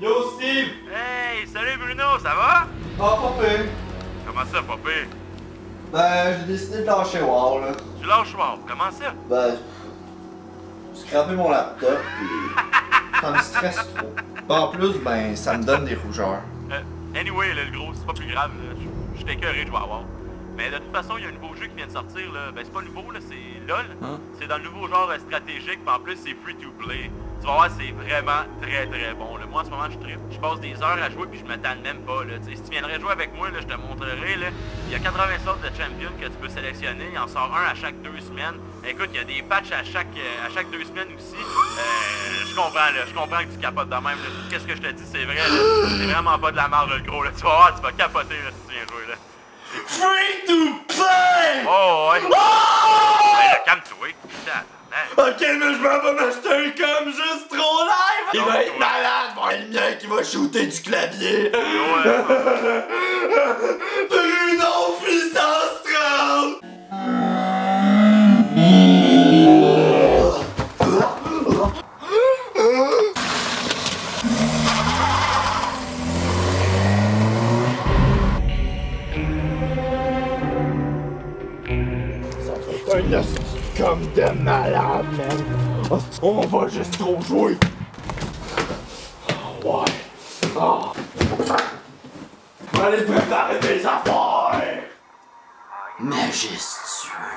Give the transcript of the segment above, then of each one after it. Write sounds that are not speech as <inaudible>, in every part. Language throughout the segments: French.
Yo Steve! Hey, salut Bruno, ça va? Ah, pas pire. Comment ça, papé? Ben, j'ai décidé de lâcher WoW, là. Tu lâches wow, comment ça? Ben, j'ai scrappé mon laptop, pis <laughs> ça me stresse trop. Pis en plus, ben, ça me donne des rougeurs. Euh, anyway, là, le gros, c'est pas plus grave, là. Je- suis écœuré de jouer à. Mais de toute façon, il y a un nouveau jeu qui vient de sortir, là. Ben, c'est pas nouveau, là, c'est LOL. Hein? C'est dans le nouveau genre stratégique, mais en plus, c'est free to play. Tu vas voir, c'est vraiment très très bon. Là. Moi, en ce moment, je tripe. Je passe des heures à jouer, puis je m'attends même pas, là. Si tu viendrais jouer avec moi, là, je te montrerai, là. Il y a 80 sortes de champions que tu peux sélectionner. Il en sort un à chaque deux semaines. Écoute, il y a des patchs à chaque, euh, à chaque deux semaines aussi. Euh, je comprends, là. Je comprends que tu capotes de même. Qu'est-ce que je te dis, c'est vrai. C'est vraiment pas de la marge, le gros, là. Tu vas voir, tu vas capoter, là, si tu viens jouer, là. Free to play! Oh, ouais. Ouais, là, calme-toi. Ok, mais je m'en vais m'acheter un com juste trop live! Il va être malade, voir le mien qui va shooter du clavier! Ouais. Bruno puissance 30! Ça fait un esti comme de malade, man! Oh, On va juste trop jouer! Ah, Ouais! Ah! Allez préparer mes affaires! Majestueux!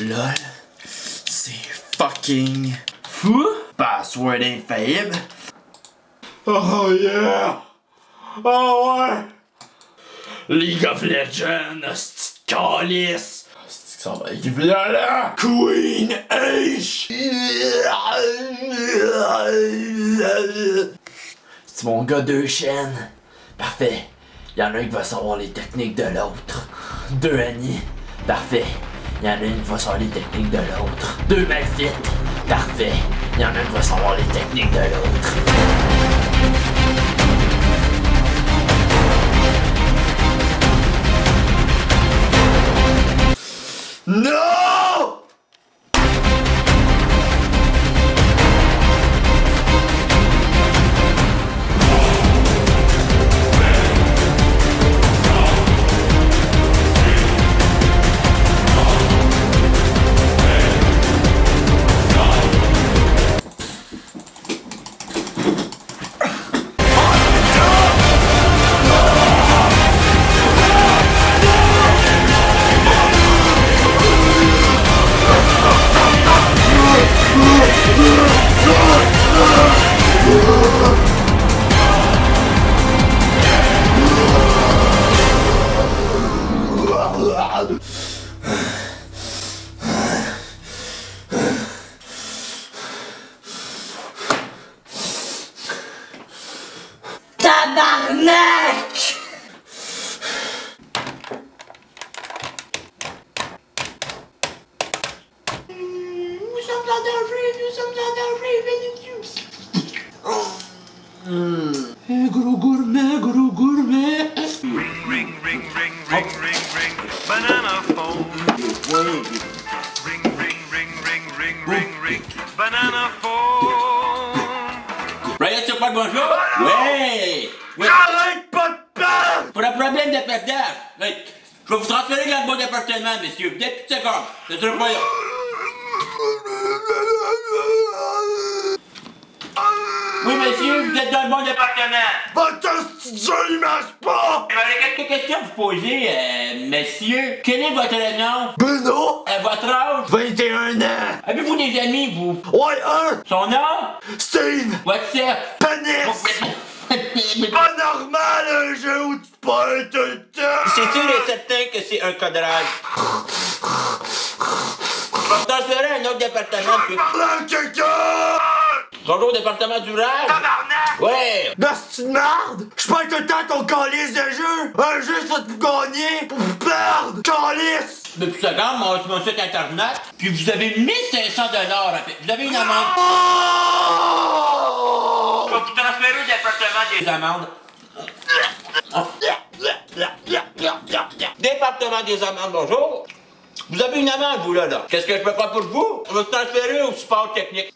LOL, c'est fucking fou. Password infaillible. Oh yeah! Oh ouais! League of Legends, de calice! Ça va être violent! Queen H! C'est mon gars deux chaînes. Parfait. Il y en a un qui va savoir les techniques de l'autre. Deux Annie. Parfait. Il y en a une qui va savoir les techniques de l'autre. Deux Malfit. Parfait. Il y en a un qui va savoir les techniques de l'autre. Nous sommes en danger, venez Un gros gourmet, gros gourmet. Ring, ring, ring, ring, ring, ring, ring. Banana phone. Ring, ring, ring, ring, ring, ring, ring. Banana phone. Riot Support, bonjour! Ouais! Ouais! Arrête pas de peur! Pour un problème de perdage, ouais. je vais vous transférer dans le bon département, messieurs. Deux petites secondes. Ce sera pas long. Monsieur, vous êtes dans le bon département. Votre jeu, il marche pas! J'aurais quelques questions à vous poser, euh, messieurs. Quel est votre nom? Bruno, Euh, votre âge? 21 ans! Avez-vous des amis, vous? Ouais, un! Son nom? Steve! Votre sexe? Panis! Mais Pas normal un jeu où tu parles tout le temps! c'est sûr et certain que c'est un cadrage. Je vais à un autre département. puis- Parle quelqu'un! Bonjour, département du rage. Ouais. Ben c'est une merde! Je parle tout le temps ton calice de jeu! Un jeu c'est pour gagner! Pour perdre! Calice! Depuis seconde, moi, sur mon site internet, puis vous avez 1500 dollars à payer. Vous avez une amende. Oh! Je vais vous transférer au département des amendes. Département des amendes, bonjour. Vous avez une amende, vous, là, là. Qu'est-ce que je peux faire pour vous? On va transférer au support technique.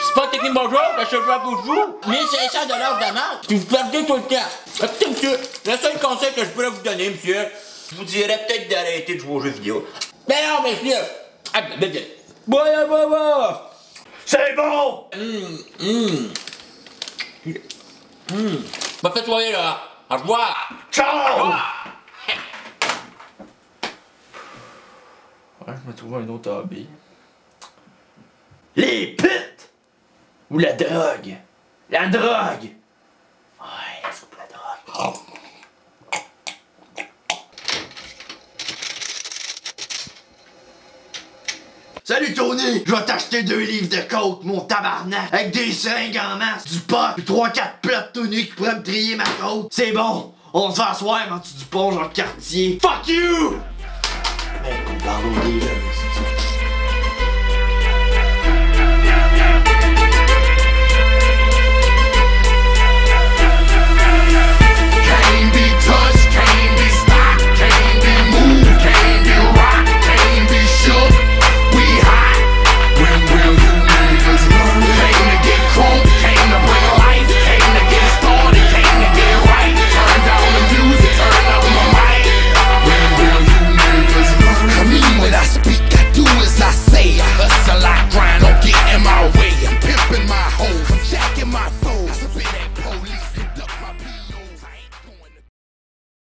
Support technique, bonjour. Qu'est-ce que je peux faire pour vous? 1500 dollars d'amende. Puis vous perdez tout le temps. Écoutez, monsieur, le seul conseil que je pourrais vous donner, monsieur, je vous dirais peut-être d'arrêter de jouer aux jeux vidéo. Mais non, monsieur. Ah, ben, ben, ben. Bois. C'est bon! Bah, faites soirée, là. Au revoir. Ciao! Ouais, je me trouve un autre hobby. Les putes! Ou la drogue? La drogue! Ouais, la soupe, la drogue. Salut Tony! Je vais t'acheter deux livres de coke, mon tabarnak! Avec des seringues en masse, du pot, trois quatre plats de Tony qui pourraient me trier ma côte! C'est bon! On se va asseoir en dessous du pont, genre quartier! Fuck you! Hey, qu'on parle au dealer, c'est